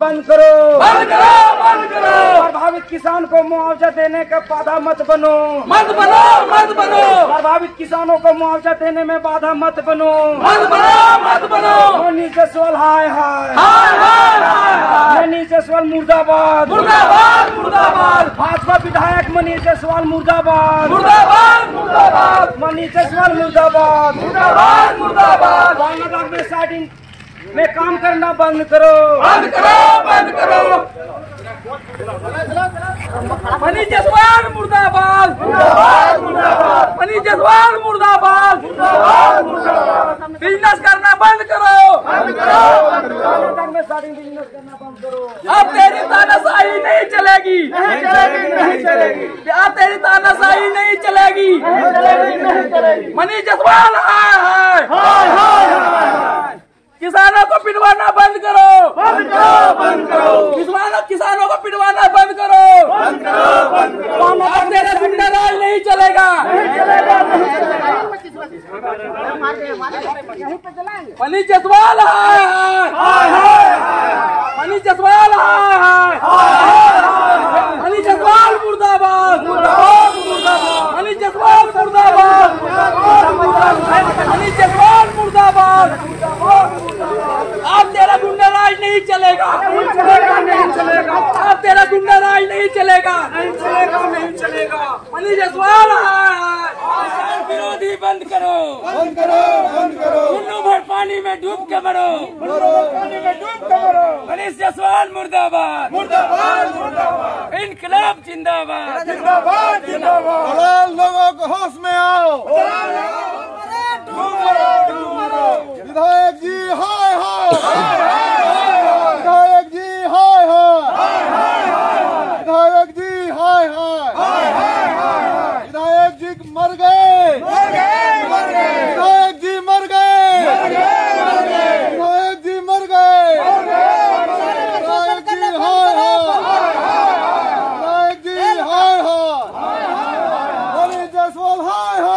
बंद करो। बंद करो बंद करो। प्रभावित किसान को मुआवजा देने का बाधा मत बनो। मत बनो मत बनो। प्रभावित किसानों को मुआवजा देने में बाधा मत बनो। मत बनो मत बनो। मनी जसवाल हाय हाय। हाय हाय हाय हाय। मनी जसवाल मुर्दाबाद। मुर्दाबाद मुर्दाबाद। भाजपा विधायक मनी जसवाल मुर्दाबाद। मुर्दाबाद मुर्दाबाद। मनी जसवाल मुर्दाबाद। मुर्दाबाद मुर्दाबाद। बांग्लादेश में साइडिंग में काम करना बंद करो। बंद करो बंद करो। मनी जसवाल मुर्दाबाद। मनी जसवाल मुर्दाबाद। बिज़नेस करना बंद करो। अब तेरी तानाशाही नहीं चलेगी। नहीं चलेगी नहीं चलेगी। अब तेरी तानाशाही नहीं चलेगी। मनी जसवाल हाय हाय। किसानों को पिटवाना बंद करो। बंद करो बंद करो। किसानों किसानों को पिटवाना बंद करो। बंद करो बंद करो। अब तेरा गुंडा राज नहीं चलेगा। नहीं चलेगा मनीष मनी जसवाल हाय हाय। मनी जसवाल हाय हाय मनी जसवाल मुर्दाबाद मुर्दाबाद मुर्दाबाद मनी जसवाल मुर्दाबाद मनी जसवाल मुर्दाबाद अब तेरा गुंडा राज नहीं चलेगा नहीं चलेगा नहीं चलेगा अब तेरा गुंडा राज नहीं चलेगा नहीं चलेगा नहीं चलेगा मनी जसवाल हाय किसान विरोधी बंद करो। बंद करो बंद करो। कुल्लू भर पानी में डूब के मरो। पानी में डूब के मरो। मनीष जायसवाल मुर्दाबाद। मुर्दाबाद मुर्दाबाद। इनकलाब जिंदाबाद। जिंदाबाद जिंदाबाद। लोगों को होश में आओ। विधायक जी हाय हाय विधायक जी हाय हाय विधायक जी हाय हाय विधायक जी मर गए विधायक जी मर गए विधायक जी मर गए विधायक जी हाय हाय विधायक जी हाय हाय मनी जायसवाल हाय हाय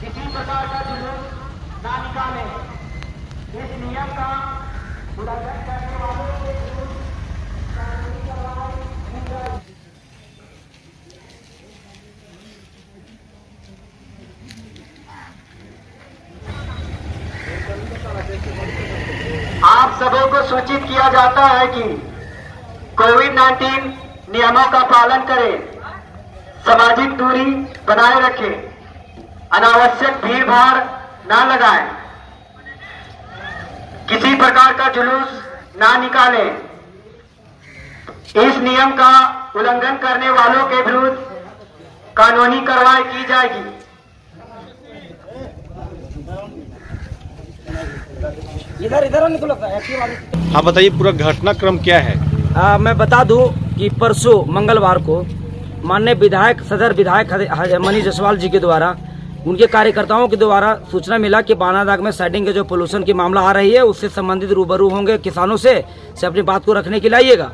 किसी प्रकार का जुलूस ना निकाले इस नियम का उल्लंघन करने वालों के विरुद्ध कानूनी कार्रवाई की जाएगी आप सबों को सूचित किया जाता है कि कोविड 19 नियमों का पालन करें, सामाजिक दूरी बनाए रखें, अनावश्यक भीड़ भाड़ न लगाएँ, किसी प्रकार का जुलूस ना निकालें। इस नियम का उल्लंघन करने वालों के विरुद्ध कानूनी कार्रवाई की जाएगी। इधर इधर निकलो हाँ बताइए पूरा घटनाक्रम क्या है? आ, मैं बता दूँ कि परसों मंगलवार को माननीय विधायक सदर विधायक मनीष जायसवाल जी के द्वारा उनके कार्यकर्ताओं के द्वारा सूचना मिला कि बानादाग में साइडिंग के जो पोल्यूशन की मामला आ रही है उससे संबंधित रूबरू होंगे किसानों से से अपनी बात को रखने के लिए आइएगा।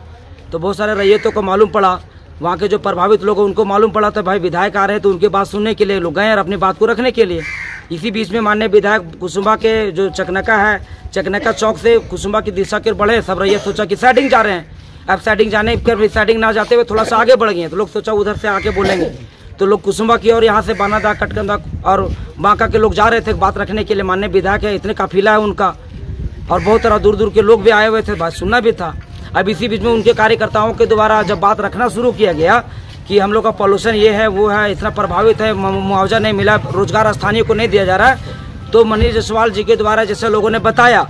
तो बहुत सारे रैयतों को मालूम पड़ा वहाँ के जो प्रभावित लोग उनको मालूम पड़ा तो भाई विधायक आ रहे हैं तो उनकी बात सुनने के लिए लोग गए और अपनी बात को रखने के लिए। इसी बीच में माननीय विधायक कुसुम्बा के जो चकनका है, चकनका चौक से कुसुम्बा की दिशा के बढ़े, सब रैयत सोचा कि साइडिंग जा रहे हैं। अब साइडिंग जाने कर साइडिंग ना जाते हुए थोड़ा सा आगे बढ़ गए। तो लोग सोचा उधर से आके बोलेंगे। तो लोग कुसुम्बा की और यहाँ से बानादा, कटकंदा और बांका के लोग जा रहे थे बात रखने के लिए। माननीय विधायक है, इतने काफिला है उनका, और बहुत तरह दूर दूर के लोग भी आए हुए थे, बात सुनना भी था। अब इसी बीच में उनके कार्यकर्ताओं के द्वारा जब बात रखना शुरू किया गया कि हम लोग का पॉल्यूशन ये है, वो है, इतना प्रभावित है मुआवजा नहीं मिला, रोज़गार स्थानीय को नहीं दिया जा रहा है। तो मनीष जायसवाल जी के द्वारा जैसे लोगों ने बताया,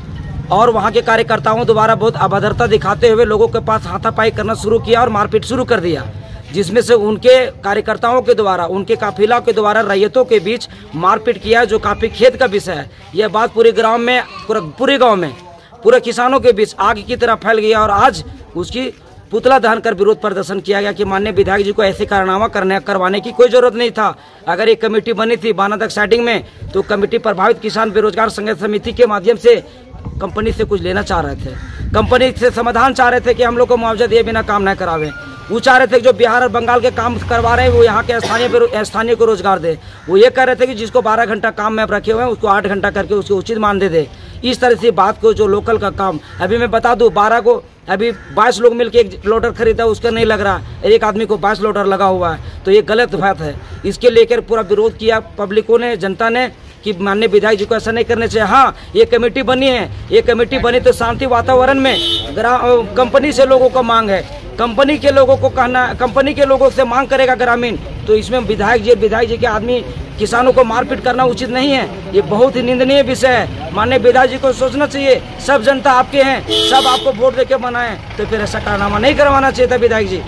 और वहाँ के कार्यकर्ताओं द्वारा बहुत अभद्रता दिखाते हुए लोगों के पास हाथापाई करना शुरू किया और मारपीट शुरू कर दिया, जिसमें से उनके कार्यकर्ताओं के द्वारा, उनके काफिला के द्वारा, रैयतों के बीच मारपीट किया जो काफ़ी खेत का विषय है। यह बात पूरे ग्राम में, पूरे गाँव में, पूरे किसानों के बीच आग की तरह फैल गया और आज उसकी पुतला दहन कर विरोध प्रदर्शन किया गया कि माननीय विधायक जी को ऐसे कारनामा करने, करवाने की कोई ज़रूरत नहीं था। अगर एक कमेटी बनी थी बानादक साइडिंग में तो कमेटी प्रभावित किसान बेरोजगार संघर्ष समिति के माध्यम से कंपनी से कुछ लेना चाह रहे थे। कंपनी से समाधान चाह रहे थे कि हम लोग को मुआवजा दिए बिना काम न करावे। वो चाह रहे थे कि जो बिहार और बंगाल के काम करवा रहे हैं, वो यहाँ के स्थानीय स्थानीय को रोज़गार दे। वो ये कह रहे थे कि जिसको 12 घंटा काम में रखे हुए हैं, उसको 8 घंटा करके उसको उचित मान दे दे। इस तरह से बात को जो लोकल का काम, अभी मैं बता दूँ, बारह को, अभी 22 लोग मिलके एक लोडर खरीदा, उसका नहीं लग रहा। एक आदमी को 22 लोडर लगा हुआ है तो ये गलत बात है। इसके लेकर पूरा विरोध किया पब्लिकों ने, जनता ने, कि माननीय विधायक जी को ऐसा नहीं करने चाहिए। हाँ ये कमेटी बनी है। ये कमेटी बनी तो शांति वातावरण में ग्राम, कंपनी से लोगों का मांग है। कंपनी के लोगों को कहना कंपनी के लोगों से मांग करेगा ग्रामीण तो इसमें विधायक जी विधायक जी के आदमी किसानों को मारपीट करना उचित नहीं है। ये बहुत ही निंदनीय विषय है। माननीय विधायक जी को सोचना चाहिए सब जनता आपके हैं सब आपको वोट देके बनाए तो फिर ऐसा कारनामा नहीं करवाना चाहिए था विधायक जी।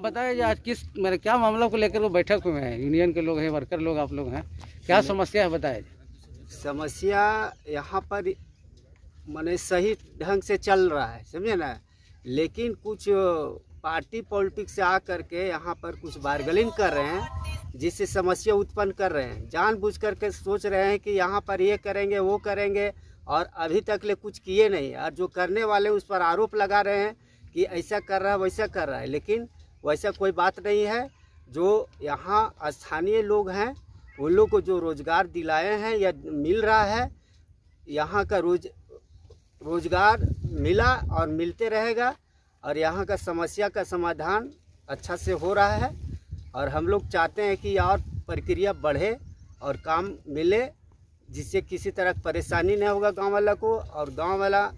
बताएँ जी आज किस मेरे क्या मामला को लेकर वो बैठक हुए हैं? यूनियन के लोग हैं वर्कर लोग आप लोग हैं। क्या समस्या है बताएँ समस्या यहाँ पर माने सही ढंग से चल रहा है समझे ना? लेकिन कुछ पार्टी पॉलिटिक्स से आकर के यहाँ पर कुछ बार्गलिंग कर रहे हैं, जिससे समस्या उत्पन्न कर रहे हैं। जानबूझ करके सोच रहे हैं कि यहाँ पर ये करेंगे, वो करेंगे, और अभी तक ले कुछ किए नहीं। और जो करने वाले उस पर आरोप लगा रहे हैं कि ऐसा कर रहा है, वैसा कर रहा है। लेकिन वैसा कोई बात नहीं है। जो यहाँ स्थानीय लोग हैं, उन लोग को जो रोज़गार दिलाए हैं या मिल रहा है, यहाँ का रोज रोज़गार मिला और मिलते रहेगा और यहाँ का समस्या का समाधान अच्छा से हो रहा है और हम लोग चाहते हैं कि और प्रक्रिया बढ़े और काम मिले, जिससे किसी तरह परेशानी नहीं होगा गाँव वाला को और गाँव वाला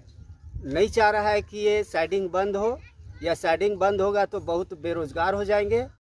नहीं चाह रहा है कि ये साइडिंग बंद हो। या साइडिंग बंद होगा तो बहुत बेरोजगार हो जाएँगे।